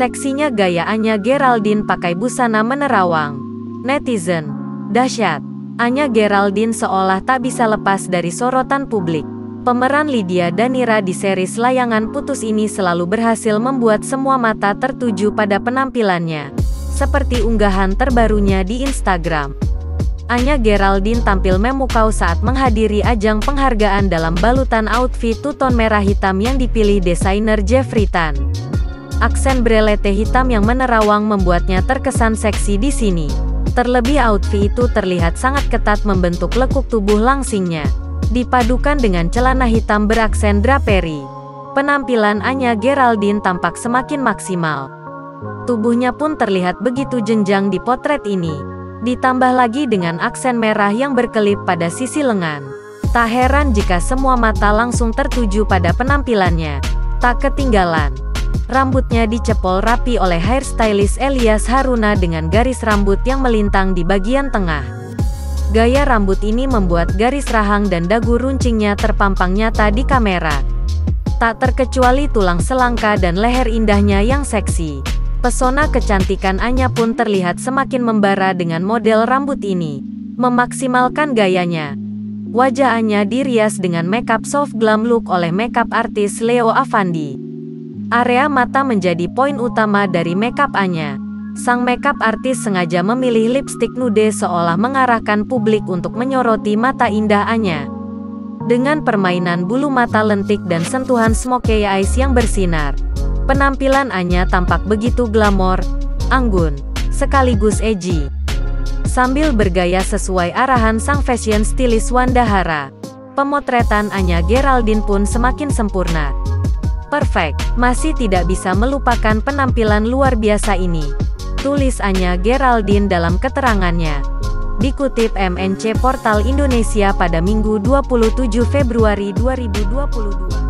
Seksinya gaya Anya Geraldine pakai busana menerawang. Netizen, dahsyat. Anya Geraldine seolah tak bisa lepas dari sorotan publik. Pemeran Lydia Danira di series layangan putus ini selalu berhasil membuat semua mata tertuju pada penampilannya. Seperti unggahan terbarunya di Instagram. Anya Geraldine tampil memukau saat menghadiri ajang penghargaan dalam balutan outfit tuton merah hitam yang dipilih desainer Jeffrey Tan. Aksen brelete hitam yang menerawang membuatnya terkesan seksi di sini. Terlebih outfit itu terlihat sangat ketat membentuk lekuk tubuh langsingnya dipadukan dengan celana hitam beraksen draperi. Penampilan Anya Geraldine tampak semakin maksimal. Tubuhnya pun terlihat begitu jenjang di potret ini. Ditambah lagi dengan aksen merah yang berkelip pada sisi lengan. Tak heran jika semua mata langsung tertuju pada penampilannya. Tak ketinggalan. Rambutnya dicepol rapi oleh hairstylist Elias Haruna dengan garis rambut yang melintang di bagian tengah. Gaya rambut ini membuat garis rahang dan dagu runcingnya terpampang nyata di kamera. Tak terkecuali tulang selangka dan leher indahnya yang seksi. Pesona kecantikan Anya pun terlihat semakin membara dengan model rambut ini. Memaksimalkan gayanya. Wajah Anya dirias dengan makeup soft glam look oleh makeup artis Leo Avandi. Area mata menjadi poin utama dari makeup Anya. Sang makeup artis sengaja memilih lipstick nude seolah mengarahkan publik untuk menyoroti mata indah Anya. Dengan permainan bulu mata lentik dan sentuhan smoky eyes yang bersinar, penampilan Anya tampak begitu glamor, anggun, sekaligus edgy. Sambil bergaya sesuai arahan sang fashion stylist Wanda Hara, pemotretan Anya Geraldine pun semakin sempurna. Perfect, masih tidak bisa melupakan penampilan luar biasa ini tulis Anya Geraldine dalam keterangannya. Dikutip MNC Portal Indonesia pada Minggu 27 Februari 2022.